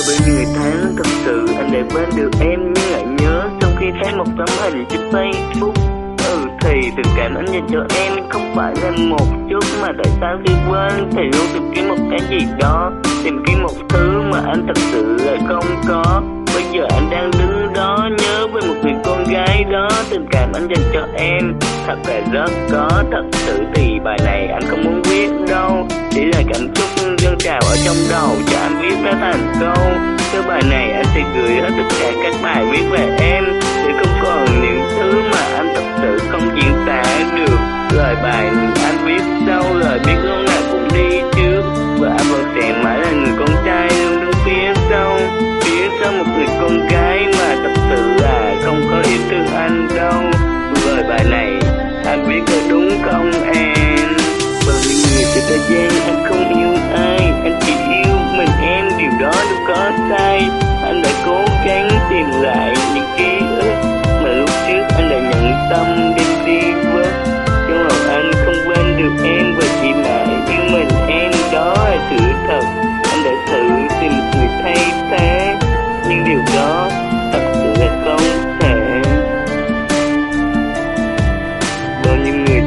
giờ bị người tháng thật sự anh để quên được em nhưng lại nhớ. Trong khi thấy một tấm hình trên facebook ừ thì tình cảm anh dành cho em không phải là một chút mà tại sao khi quên thì luôn tìm kiếm một cái gì đó, tìm kiếm một thứ mà anh thật sự lại không có. Bây giờ anh đang đứng đó nhớ về một người gái đó Tình cảm anh dành cho em. Thật là rất có, Thật sự thì bài này anh không muốn viết đâu. Chỉ là cảm xúc dâng trào ở trong đầu cho anh viết ra thành câu. Cái bài này anh sẽ gửi hết tất cả các bài viết về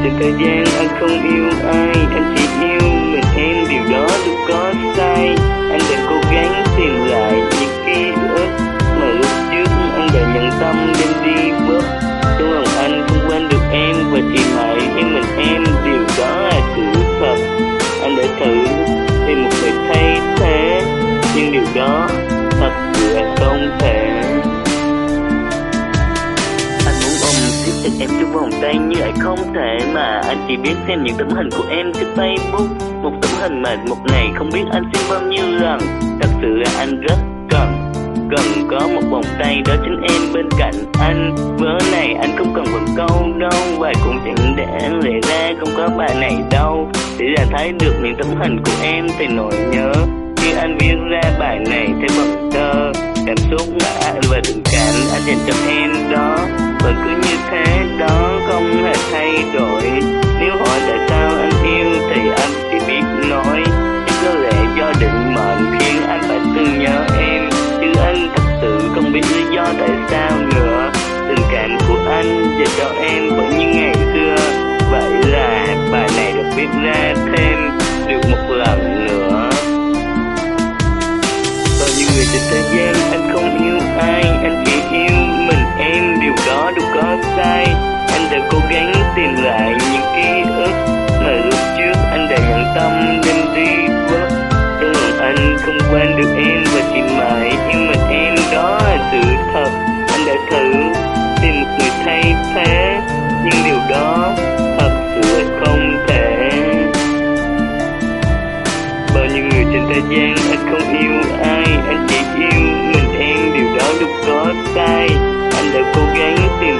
trên thế gian anh không yêu ai Anh chỉ yêu ôm em trong vòng tay như lại không thể mà Anh chỉ biết xem những tấm hình của em trên Facebook. Một tấm hình mà một ngày không biết anh xem bao nhiêu lần. Thật sự là anh rất cần Cần có một vòng tay đó chính em bên cạnh anh. Vớ này anh không cần một câu đâu, Và cũng chẳng để lẽ ra, không có bài này đâu. Chỉ là thấy được những tấm hình của em thì nỗi nhớ khi anh viết ra bài này thấy bận thơ cảm xúc mà anh và tình cảm anh dành cho em đó vẫn cứ như thế đó không hề thay đổi. Thử tìm một người thay thế Nhưng điều đó thật sự không thể. Bao nhiêu người trên thế gian, anh không yêu ai, Anh chỉ yêu mình em, điều đó lúc có sai. Anh đã cố gắng tìm